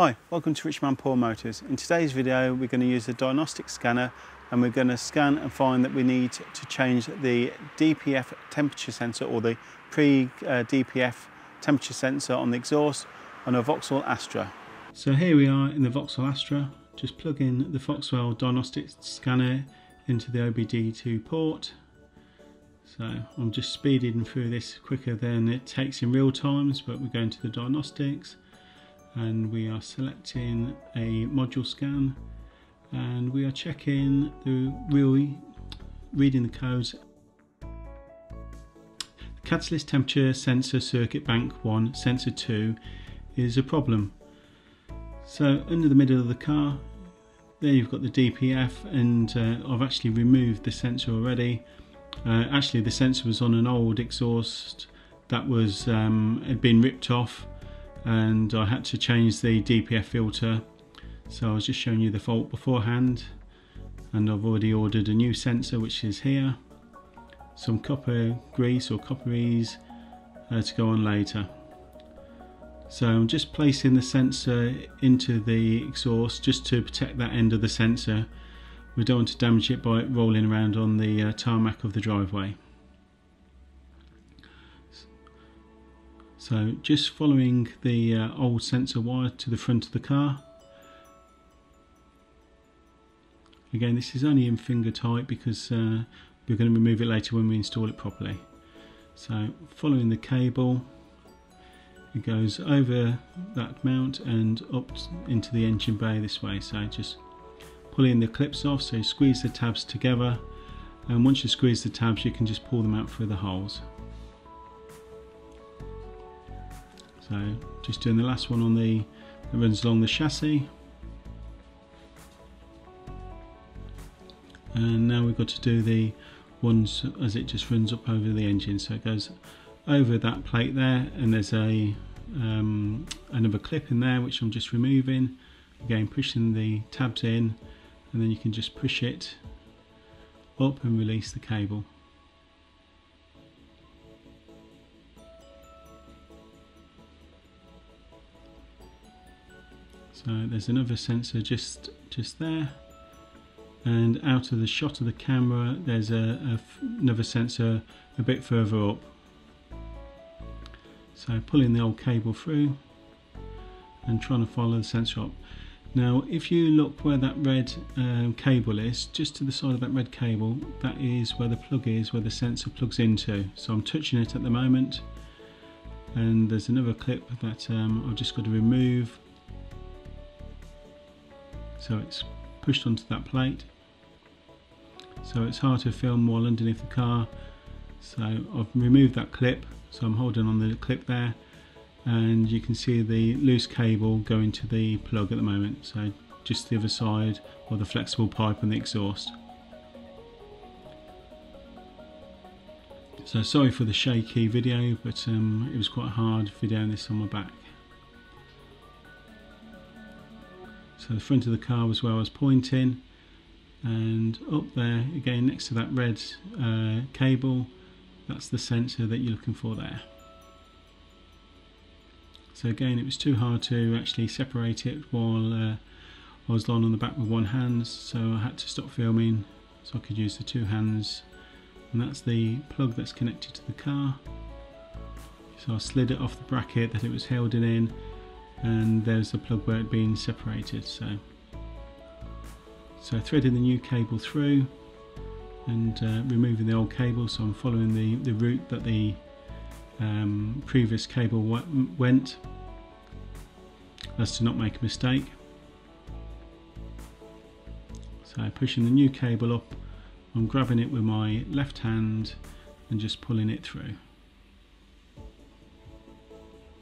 Hi, welcome to Rich Man Poor Motors. In today's video we're going to use a diagnostic scanner and we're going to scan and find that we need to change the DPF temperature sensor or the pre-DPF temperature sensor on the exhaust on a Vauxhall Astra. So here we are in the Vauxhall Astra, just plug in the Foxwell diagnostic scanner into the OBD2 port. So I'm just speeding through this quicker than it takes in real times, but we're going to the diagnostics and we are selecting a module scan and we are checking the real reading the codes. The catalyst temperature sensor circuit bank 1 sensor 2 is a problem. So under the middle of the car there you've got the DPF and uh, I've actually removed the sensor already. Uh, actually the sensor was on an old exhaust that was um, had been ripped off and I had to change the DPF filter. So I was just showing you the fault beforehand and I've already ordered a new sensor which is here. Some copper grease or copper ease uh, to go on later. So I'm just placing the sensor into the exhaust just to protect that end of the sensor. We don't want to damage it by rolling around on the uh, tarmac of the driveway So just following the uh, old sensor wire to the front of the car. Again, this is only in finger tight because uh, we're going to remove it later when we install it properly. So following the cable, it goes over that mount and up into the engine bay this way. So just pulling the clips off, so squeeze the tabs together and once you squeeze the tabs you can just pull them out through the holes. So just doing the last one on the that runs along the chassis. And now we've got to do the ones as it just runs up over the engine. So it goes over that plate there and there's a um, another clip in there which I'm just removing. Again pushing the tabs in and then you can just push it up and release the cable. So there's another sensor just just there and out of the shot of the camera there's a, another sensor a bit further up. So pulling the old cable through and trying to follow the sensor up. Now if you look where that red um, cable is, just to the side of that red cable, that is where the plug is, where the sensor plugs into. So I'm touching it at the moment and there's another clip that um, I've just got to remove so it's pushed onto that plate. So it's hard to film while underneath the car. So I've removed that clip. So I'm holding on the clip there. And you can see the loose cable going to the plug at the moment. So just the other side or the flexible pipe and the exhaust. So sorry for the shaky video but um, it was quite hard videoing this on my back So the front of the car was where I was pointing and up there again next to that red uh, cable that's the sensor that you're looking for there. So again it was too hard to actually separate it while uh, I was lying on the back with one hand so I had to stop filming so I could use the two hands and that's the plug that's connected to the car. So I slid it off the bracket that it was held in and there's the plug where it being separated so. So threading the new cable through and uh, removing the old cable so I'm following the, the route that the um, previous cable went. As to not make a mistake. So pushing the new cable up I'm grabbing it with my left hand and just pulling it through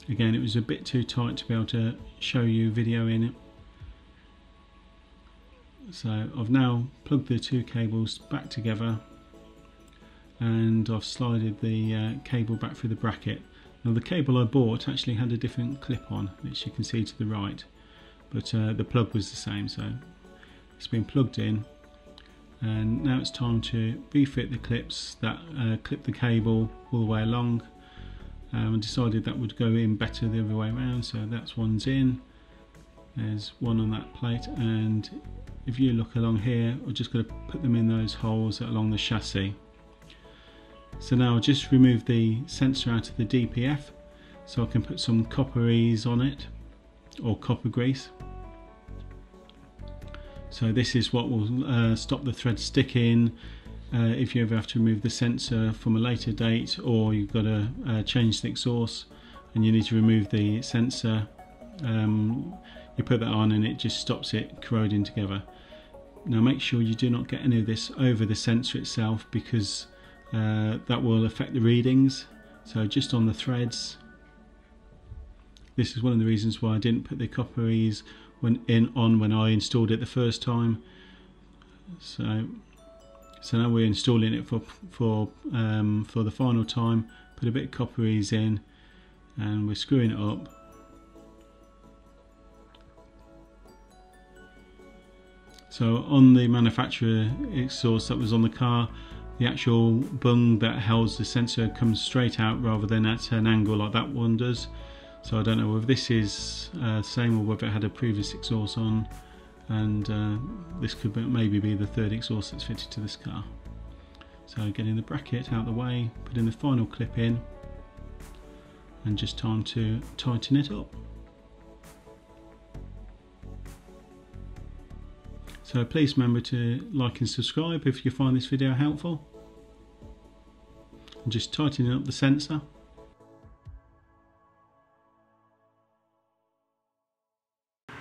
again it was a bit too tight to be able to show you video in it. So I've now plugged the two cables back together and I've slided the uh, cable back through the bracket. Now the cable I bought actually had a different clip on which you can see to the right but uh, the plug was the same so it's been plugged in. And now it's time to refit the clips that uh, clip the cable all the way along um, and decided that would go in better the other way around so that's one's in. There's one on that plate and if you look along here I'm just going to put them in those holes along the chassis. So now I'll just remove the sensor out of the DPF so I can put some copper ease on it or copper grease. So this is what will uh, stop the thread sticking uh, if you ever have to remove the sensor from a later date or you've got to uh, change the exhaust and you need to remove the sensor um, you put that on and it just stops it corroding together. Now make sure you do not get any of this over the sensor itself because uh, that will affect the readings. So just on the threads this is one of the reasons why I didn't put the copper ease when in on when I installed it the first time. So so now we're installing it for for um, for the final time put a bit of copper ease in and we're screwing it up. So on the manufacturer exhaust that was on the car the actual bung that holds the sensor comes straight out rather than at an angle like that one does. So I don't know whether this is uh, same or whether it had a previous exhaust on and uh, this could be, maybe be the third exhaust that's fitted to this car. So getting the bracket out of the way, putting the final clip in and just time to tighten it up. So please remember to like and subscribe if you find this video helpful. And just tightening up the sensor.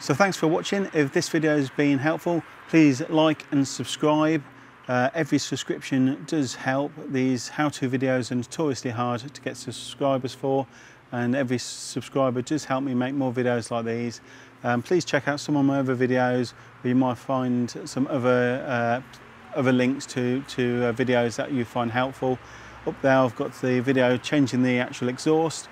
So thanks for watching. If this video has been helpful, please like and subscribe. Uh, every subscription does help. These how-to videos are notoriously hard to get subscribers for and every subscriber does help me make more videos like these. Um, please check out some of my other videos where you might find some other uh, other links to, to uh, videos that you find helpful. Up there I've got the video changing the actual exhaust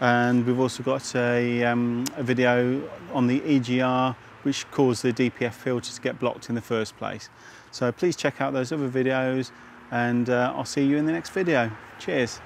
and we've also got a, um, a video on the EGR which caused the DPF filter to get blocked in the first place. So please check out those other videos and uh, I'll see you in the next video. Cheers.